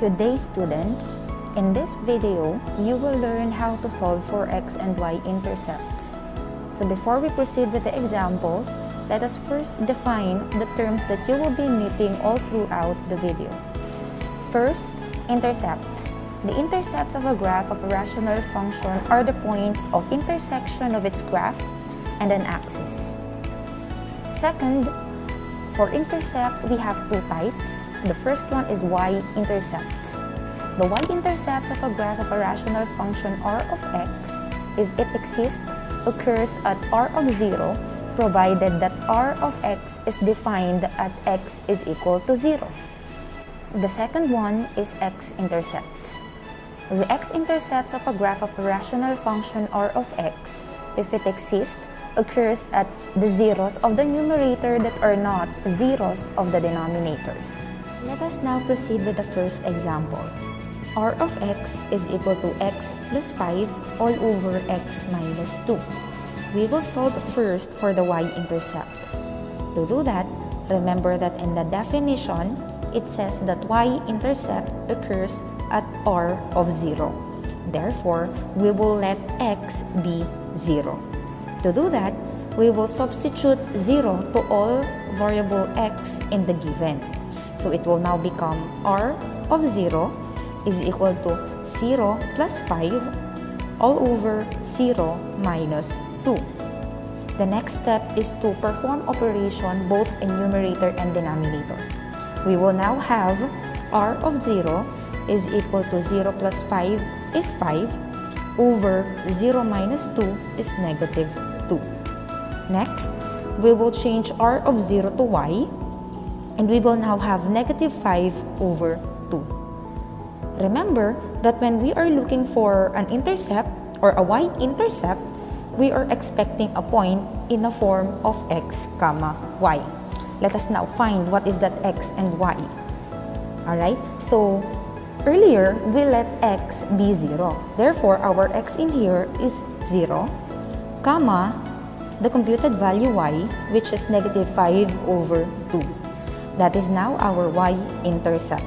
Good day students! In this video, you will learn how to solve for x and y intercepts. So before we proceed with the examples, let us first define the terms that you will be meeting all throughout the video. First, intercepts. The intercepts of a graph of a rational function are the points of intersection of its graph and an axis. Second, for intercept, we have two types. The first one is y-intercepts. The y-intercepts of a graph of a rational function r of x, if it exists, occurs at r of 0, provided that r of x is defined at x is equal to 0. The second one is x-intercepts. The x-intercepts of a graph of a rational function r of x, if it exists, occurs at the zeros of the numerator that are not zeros of the denominators. Let us now proceed with the first example. r of x is equal to x plus 5 all over x minus 2. We will solve first for the y-intercept. To do that, remember that in the definition, it says that y-intercept occurs at r of 0. Therefore, we will let x be 0. To do that, we will substitute 0 to all variable x in the given. So it will now become r of 0 is equal to 0 plus 5 all over 0 minus 2. The next step is to perform operation both in numerator and denominator. We will now have r of 0 is equal to 0 plus 5 is 5 over 0 minus 2 is negative 2. Next, we will change r of 0 to y and we will now have negative 5 over 2. Remember that when we are looking for an intercept or a y-intercept, we are expecting a point in the form of x comma y. Let us now find what is that x and y. Alright, so earlier we let x be 0. Therefore, our x in here is 0 comma, the computed value y, which is negative 5 over 2. That is now our y-intercept.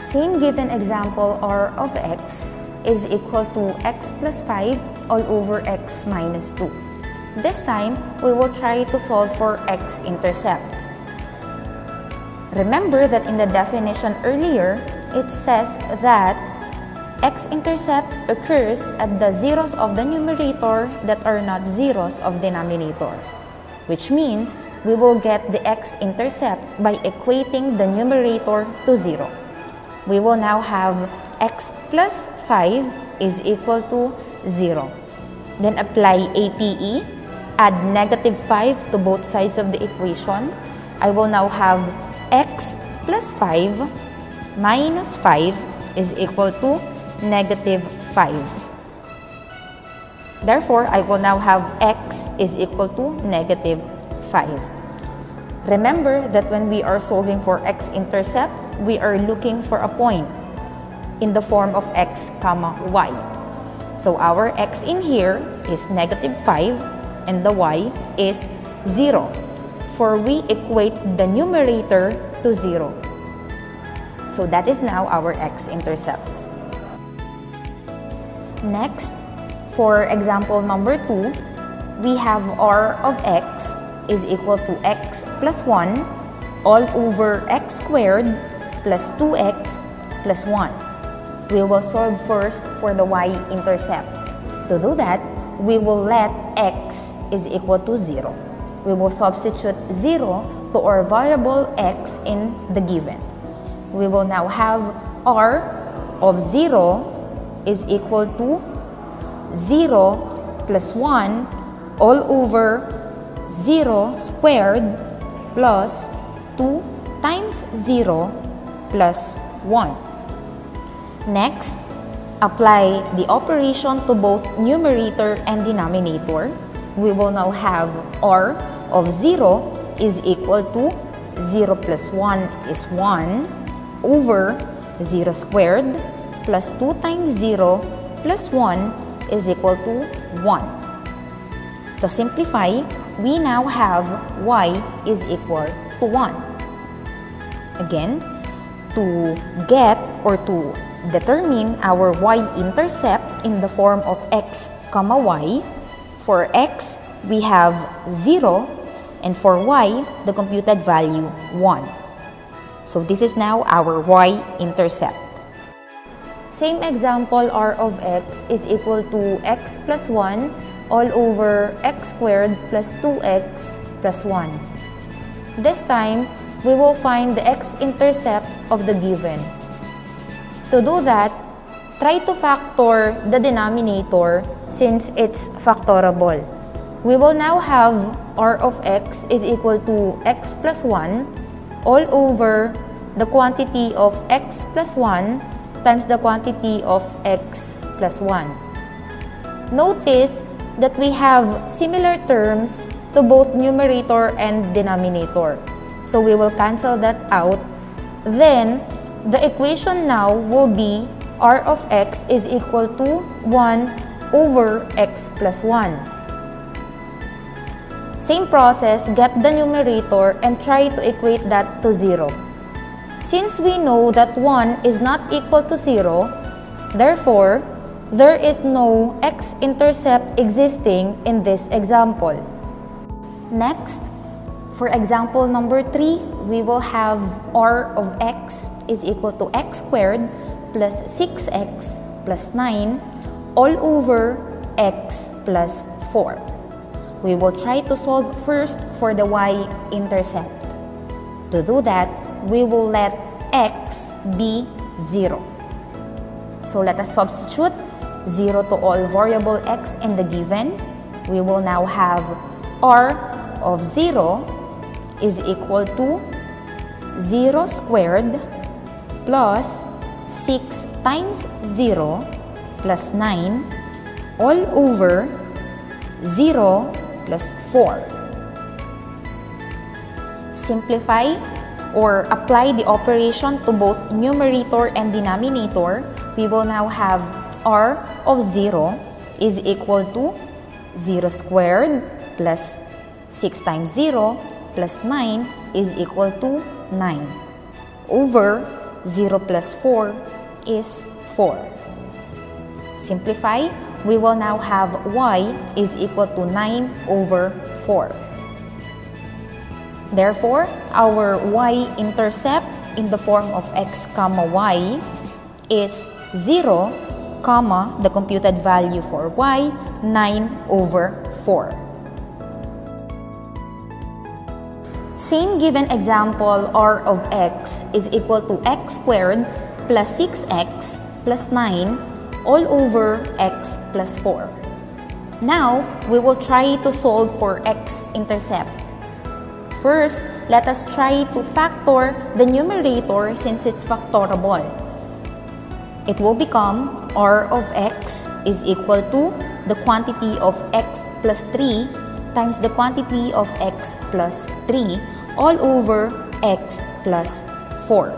Same given example r of x is equal to x plus 5 all over x minus 2. This time, we will try to solve for x-intercept. Remember that in the definition earlier, it says that x-intercept occurs at the zeros of the numerator that are not zeros of denominator, which means we will get the x-intercept by equating the numerator to 0. We will now have x plus 5 is equal to 0. Then apply APE, add negative 5 to both sides of the equation. I will now have x plus 5 minus 5 is equal to negative 5. Therefore, I will now have x is equal to negative 5. Remember that when we are solving for x-intercept, we are looking for a point in the form of x comma y. So our x in here is negative 5 and the y is 0. For we equate the numerator to 0. So that is now our x-intercept. Next, for example number 2, we have r of x is equal to x plus 1 all over x squared plus 2x plus 1. We will solve first for the y-intercept. To do that, we will let x is equal to 0. We will substitute 0 to our variable x in the given. We will now have r of 0 is equal to 0 plus 1 all over 0 squared plus 2 times 0 plus 1. Next, apply the operation to both numerator and denominator. We will now have r of 0 is equal to 0 plus 1 is 1 over 0 squared plus 2 times 0 plus 1 is equal to 1. To simplify, we now have y is equal to 1. Again, to get or to determine our y-intercept in the form of x comma y. For x, we have 0 and for y, the computed value 1. So this is now our y-intercept. Same example r of x is equal to x plus 1 all over x squared plus 2x plus 1. This time, we will find the x-intercept of the given. To do that, try to factor the denominator since it's factorable. We will now have r of x is equal to x plus 1 all over the quantity of x plus 1 times the quantity of x plus 1. Notice that we have similar terms to both numerator and denominator. So we will cancel that out. Then, the equation now will be r of x is equal to 1 over x plus 1. Same process, get the numerator and try to equate that to 0. Since we know that 1 is not equal to 0, therefore, there is no x-intercept existing in this example. Next, for example number 3, we will have r of x is equal to x squared plus 6x plus 9 all over x plus 4. We will try to solve first for the y-intercept. To do that, we will let x be 0. So let us substitute 0 to all variable x in the given. We will now have r of 0 is equal to 0 squared plus 6 times 0 plus 9 all over 0 plus 4. Simplify or apply the operation to both numerator and denominator, we will now have r of 0 is equal to 0 squared plus 6 times 0 plus 9 is equal to 9 over 0 plus 4 is 4. Simplify, we will now have y is equal to 9 over 4. Therefore, our y-intercept in the form of x comma y is 0 comma the computed value for y 9 over 4. Same given example r of x is equal to x squared plus 6x plus 9 all over x plus 4. Now, we will try to solve for x-intercept. First, let us try to factor the numerator since it's factorable. It will become r of x is equal to the quantity of x plus 3 times the quantity of x plus 3 all over x plus 4.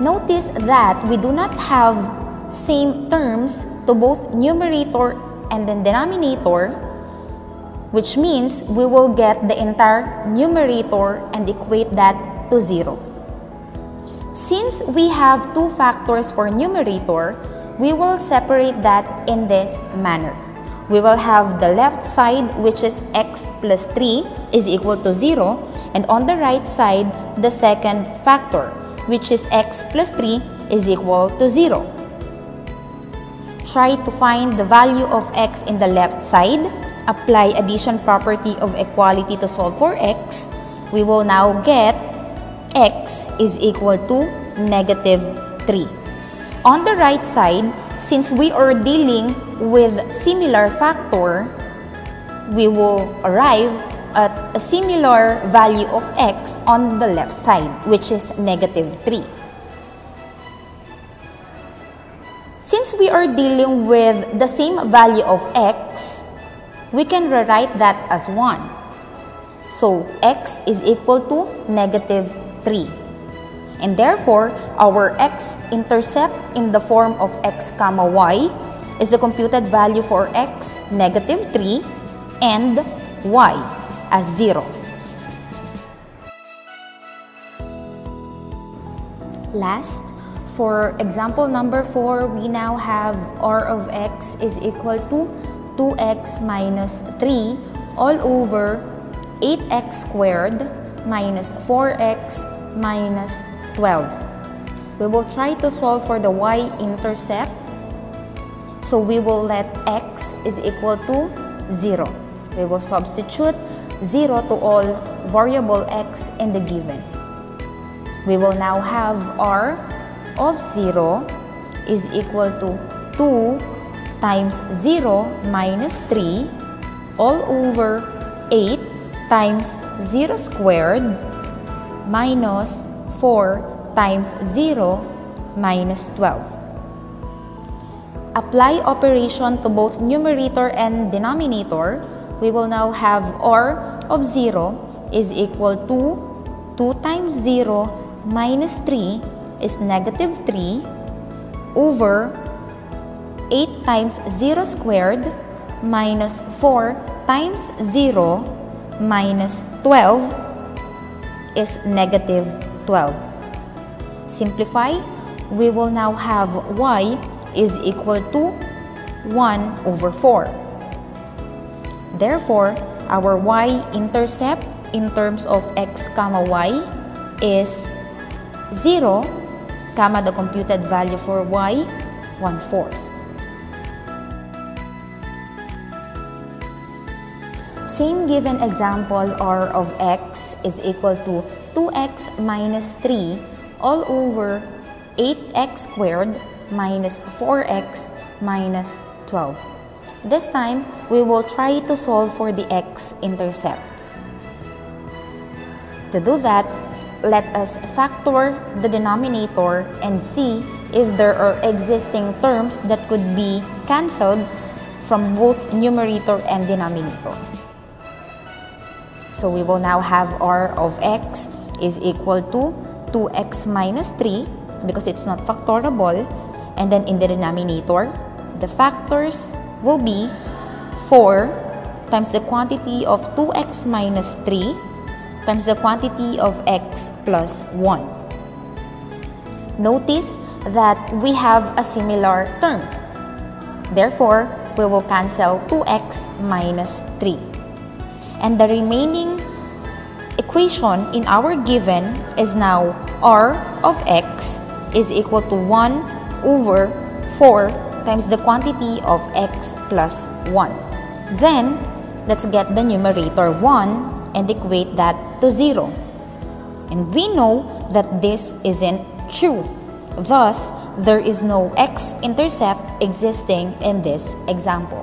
Notice that we do not have same terms to both numerator and the denominator, which means we will get the entire numerator and equate that to 0. Since we have two factors for numerator, we will separate that in this manner we will have the left side which is x plus 3 is equal to 0 and on the right side the second factor which is x plus 3 is equal to 0. Try to find the value of x in the left side. Apply addition property of equality to solve for x. We will now get x is equal to negative 3. On the right side, since we are dealing with similar factor, we will arrive at a similar value of x on the left side, which is negative 3. Since we are dealing with the same value of x, we can rewrite that as 1. So, x is equal to negative 3 and therefore our x-intercept in the form of x comma y is the computed value for x negative 3 and y as 0. Last, for example number 4, we now have r of x is equal to 2x minus 3 all over 8x squared minus 4x minus 12. We will try to solve for the y-intercept. So we will let x is equal to 0. We will substitute 0 to all variable x in the given. We will now have r of 0 is equal to 2 times 0 minus 3 all over 8 times 0 squared minus 4 times 0 minus 12. Apply operation to both numerator and denominator. We will now have r of 0 is equal to 2 times 0 minus 3 is negative 3 over 8 times 0 squared minus 4 times 0 minus 12 is negative 12. Simplify, we will now have y is equal to 1 over 4. Therefore, our y-intercept in terms of x comma y is 0 comma the computed value for y 1 fourth. Same given example r of x is equal to 2x minus 3 all over 8x squared minus 4x minus 12. This time, we will try to solve for the x-intercept. To do that, let us factor the denominator and see if there are existing terms that could be cancelled from both numerator and denominator. So we will now have r of x is equal to 2x minus 3 because it's not factorable. And then in the denominator, the factors will be 4 times the quantity of 2x minus 3 times the quantity of x plus 1. Notice that we have a similar term. Therefore, we will cancel 2x minus 3 and the remaining equation in our given is now r of x is equal to 1 over 4 times the quantity of x plus 1. Then, let's get the numerator 1 and equate that to 0. And we know that this isn't true. Thus, there is no x-intercept existing in this example.